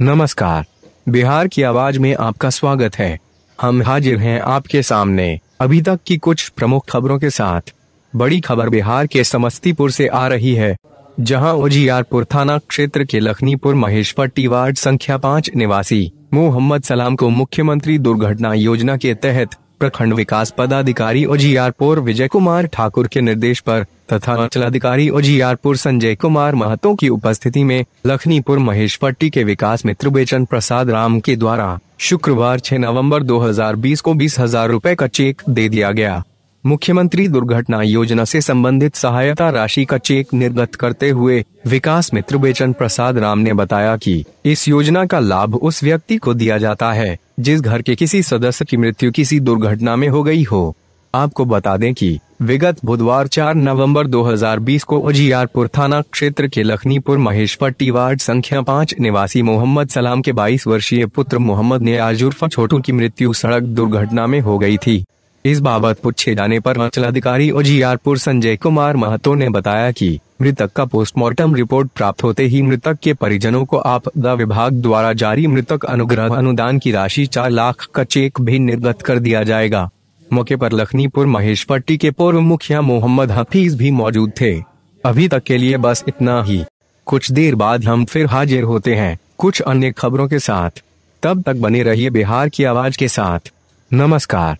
नमस्कार। बिहार की आवाज़ में आपका स्वागत है। हम हाजिर हैं आपके सामने। अभी तक की कुछ प्रमुख खबरों के साथ। बड़ी खबर बिहार के समस्तीपुर से आ रही है, जहाँ उजियारपुर थाना क्षेत्र के लखनीपुर महेशपट्टी वार्ड संख्या पाँच निवासी, मोहम्मद सलाम को मुख्यमंत्री दुर्घटना योजना के तहत प्रखंड विकास पदाधिकारी उजियारपुर विजय कुमार ठाकुर के निर्देश पर तथा अंचलाधिकारी उजियारपुर संजय कुमार महतो की उपस्थिति में लखनीपुर महेश पट्टी के विकास मित्र बेचन प्रसाद राम के द्वारा शुक्रवार 6 नवंबर 2020 को बीस हज़ार रूपए का चेक दे दिया गया। मुख्यमंत्री दुर्घटना योजना से संबंधित सहायता राशि का चेक निर्गत करते हुए विकास मित्र बेचन प्रसाद राम ने बताया कि इस योजना का लाभ उस व्यक्ति को दिया जाता है, जिस घर के किसी सदस्य की मृत्यु किसी दुर्घटना में हो गई हो। आपको बता दें कि विगत बुधवार 4 नवंबर 2020 को उजियारपुर थाना क्षेत्र के लखनीपुर महेश पट्टी वार्ड संख्या पाँच निवासी मोहम्मद सलाम के 22 वर्षीय पुत्र मोहम्मद ने आजुर्फा छोटू की मृत्यु सड़क दुर्घटना में हो गई थी। इस बाबत पूछे जाने पर अंचलाधिकारी उजियारपुर संजय कुमार महतो ने बताया कि मृतक का पोस्टमार्टम रिपोर्ट प्राप्त होते ही मृतक के परिजनों को आपदा विभाग द्वारा जारी मृतक अनुग्रह अनुदान की राशि चार लाख का चेक भी निर्गत कर दिया जाएगा। मौके पर लखनीपुर महेश पट्टी के पूर्व मुखिया मोहम्मद हफीज भी मौजूद थे। अभी तक के लिए बस इतना ही। कुछ देर बाद हम फिर हाजिर होते हैं। कुछ अन्य खबरों के साथ। तब तक बने रहिए बिहार की आवाज़ के साथ। नमस्कार।